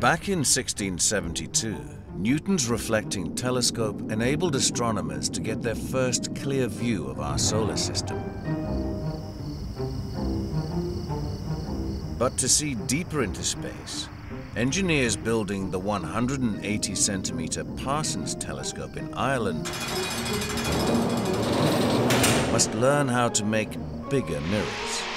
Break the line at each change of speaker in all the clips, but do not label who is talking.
Back in 1672, Newton's reflecting telescope enabled astronomers to get their first clear view of our solar system. But to see deeper into space, engineers building the 180 centimeter Parsons telescope in Ireland must learn how to make bigger mirrors.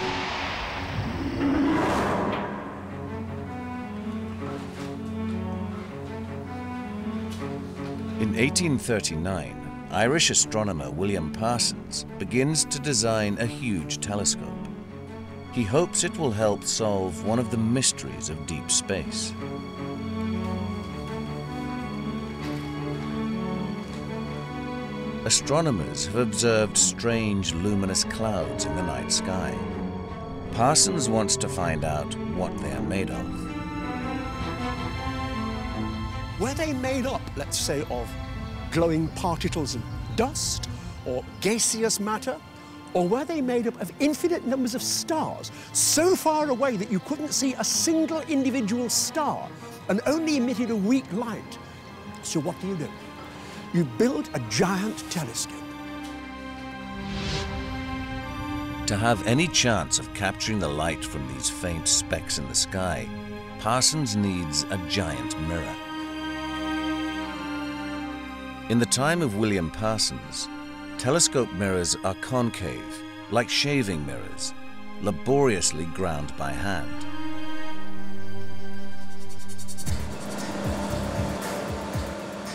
In 1839, Irish astronomer William Parsons begins to design a huge telescope. He hopes it will help solve one of the mysteries of deep space. Astronomers have observed strange luminous clouds in the night sky. Parsons wants to find out what they are made of.
Were they made up, let's say, of glowing particles of dust or gaseous matter? Or were they made up of infinite numbers of stars so far away that you couldn't see a single individual star and only emitted a weak light? So what do you do? You build a giant telescope.
To have any chance of capturing the light from these faint specks in the sky, Parsons needs a giant mirror. In the time of William Parsons, telescope mirrors are concave, like shaving mirrors, laboriously ground by hand.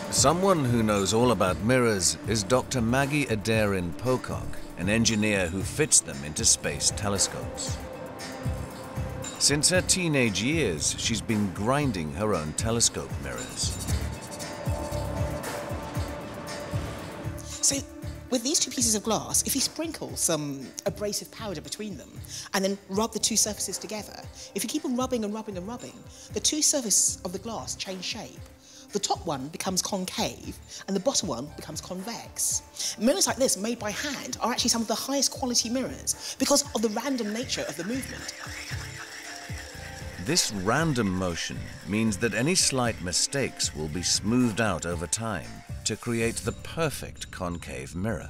Someone who knows all about mirrors is Dr. Maggie Aderin-Pocock, an engineer who fits them into space telescopes. Since her teenage years, she's been grinding her own telescope mirrors.
So with these two pieces of glass, if you sprinkle some abrasive powder between them and then rub the two surfaces together, if you keep on rubbing and rubbing and rubbing, the two surfaces of the glass change shape. The top one becomes concave and the bottom one becomes convex. Mirrors like this, made by hand, are actually some of the highest quality mirrors because of the random nature of the movement.
This random motion means that any slight mistakes will be smoothed out over time to create the perfect concave mirror.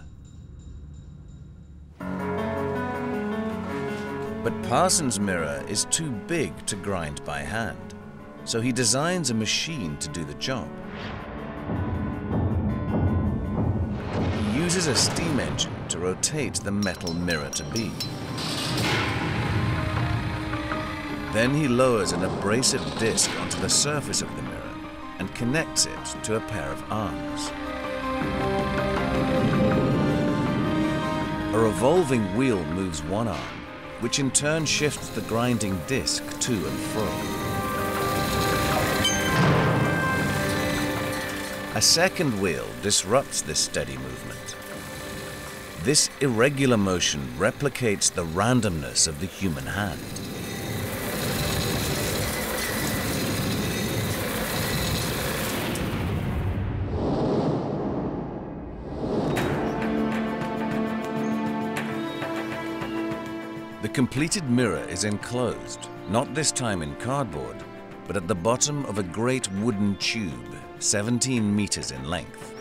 But Parsons' mirror is too big to grind by hand, so he designs a machine to do the job. He uses a steam engine to rotate the metal mirror to be. Then he lowers an abrasive disc onto the surface of the mirror and connects it to a pair of arms. A revolving wheel moves one arm, which in turn shifts the grinding disc to and fro. A second wheel disrupts this steady movement. This irregular motion replicates the randomness of the human hand. The completed mirror is enclosed, not this time in cardboard, but at the bottom of a great wooden tube, 17 meters in length.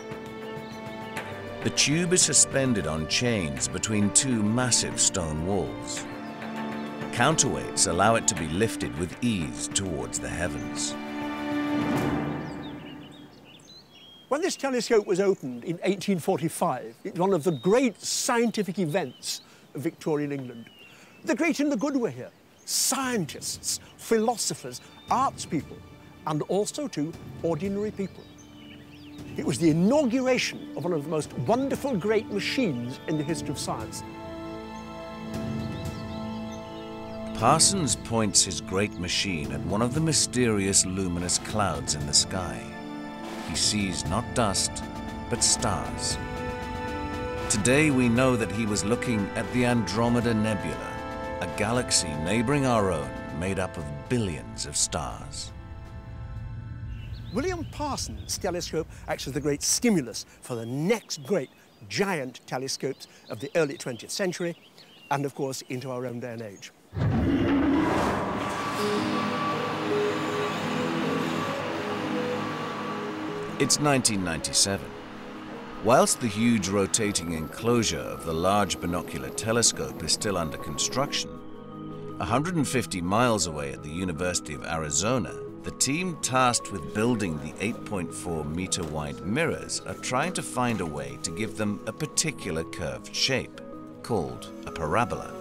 The tube is suspended on chains between two massive stone walls. Counterweights allow it to be lifted with ease towards the heavens.
When this telescope was opened in 1845, it was one of the great scientific events of Victorian England. The great and the good were here. Scientists, philosophers, arts people, and also, too, ordinary people. It was the inauguration of one of the most wonderful great machines in the history of science.
Parsons points his great machine at one of the mysterious luminous clouds in the sky. He sees not dust, but stars. Today we know that he was looking at the Andromeda Nebula, a galaxy neighboring our own made up of billions of stars.
William Parsons' telescope acts as the great stimulus for the next great giant telescopes of the early 20th century and, of course, into our own day and age.
It's 1997. Whilst the huge rotating enclosure of the Large Binocular Telescope is still under construction, 150 miles away at the University of Arizona, the team tasked with building the 8.4 meter wide mirrors are trying to find a way to give them a particular curved shape, called a parabola.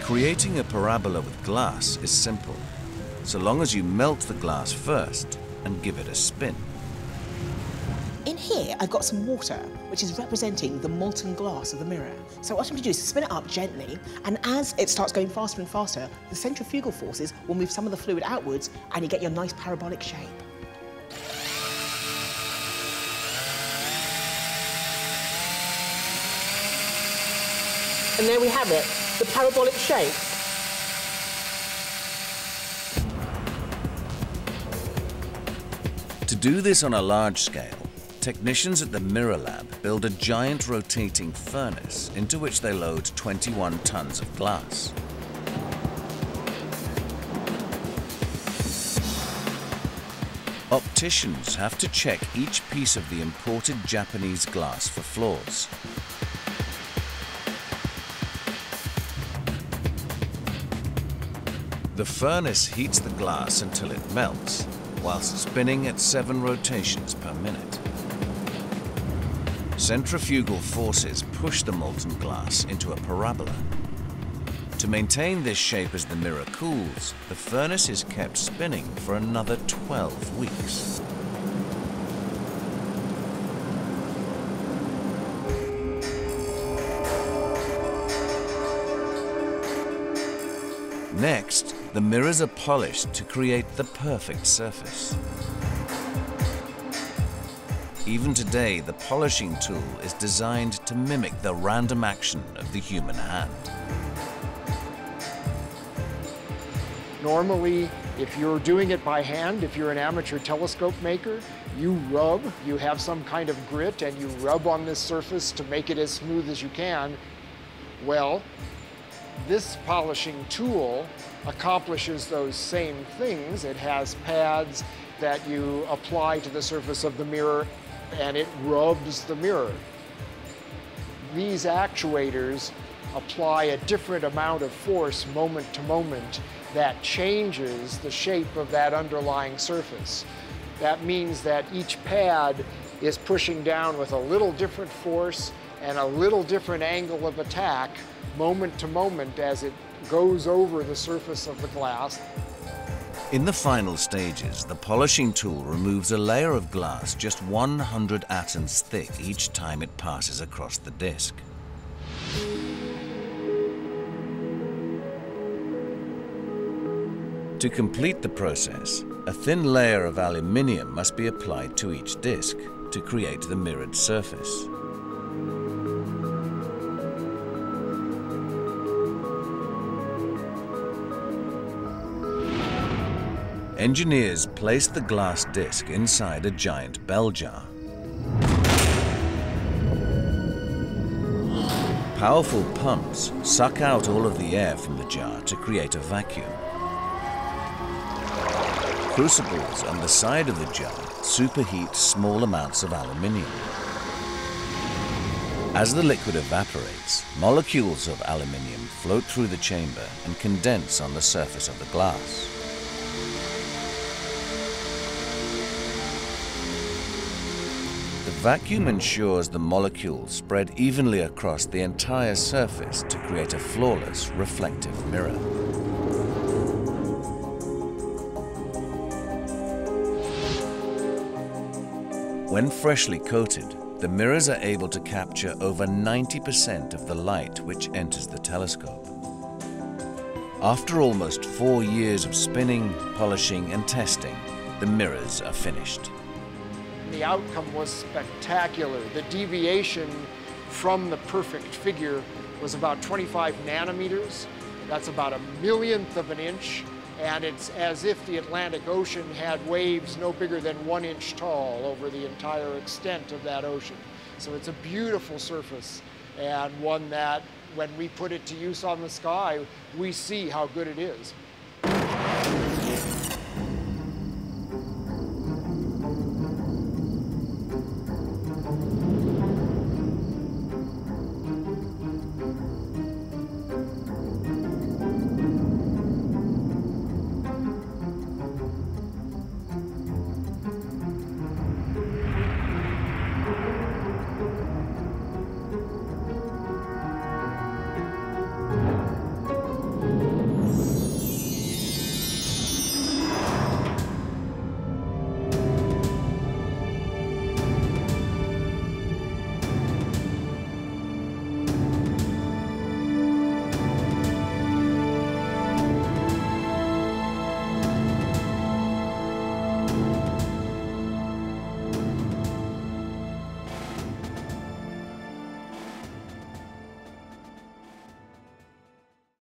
Creating a parabola with glass is simple, so long as you melt the glass first and give it a spin.
In here, I've got some water, which is representing the molten glass of the mirror. So what I'm going to do is spin it up gently, and as it starts going faster and faster, the centrifugal forces will move some of the fluid outwards, and you get your nice parabolic shape. And there we have it, the parabolic shape.
Do this on a large scale, technicians at the Mirror Lab build a giant rotating furnace into which they load 21 tons of glass. Opticians have to check each piece of the imported Japanese glass for flaws. The furnace heats the glass until it melts, whilst spinning at seven rotations per minute. Centrifugal forces push the molten glass into a parabola. To maintain this shape as the mirror cools, the furnace is kept spinning for another 12 weeks. Next, the mirrors are polished to create the perfect surface. Even today, the polishing tool is designed to mimic the random action of the human hand.
Normally, if you're doing it by hand, if you're an amateur telescope maker, you rub, you have some kind of grit, and you rub on this surface to make it as smooth as you can. Well, this polishing tool accomplishes those same things. It has pads that you apply to the surface of the mirror and it rubs the mirror. These actuators apply a different amount of force moment to moment that changes the shape of that underlying surface. That means that each pad is pushing down with a little different force and a little different angle of attack moment to moment as it goes over the surface of the glass.
In the final stages, the polishing tool removes a layer of glass just 100 atoms thick each time it passes across the disc. To complete the process, a thin layer of aluminium must be applied to each disc to create the mirrored surface. Engineers place the glass disc inside a giant bell jar. Powerful pumps suck out all of the air from the jar to create a vacuum. Crucibles on the side of the jar superheat small amounts of aluminium. As the liquid evaporates, molecules of aluminium float through the chamber and condense on the surface of the glass. Vacuum ensures the molecules spread evenly across the entire surface to create a flawless reflective mirror. When freshly coated, the mirrors are able to capture over 90% of the light which enters the telescope. After almost four years of spinning, polishing and testing, the mirrors are finished
the outcome was spectacular. The deviation from the perfect figure was about 25 nanometers. That's about a millionth of an inch. And it's as if the Atlantic Ocean had waves no bigger than one inch tall over the entire extent of that ocean. So it's a beautiful surface and one that when we put it to use on the sky, we see how good it is.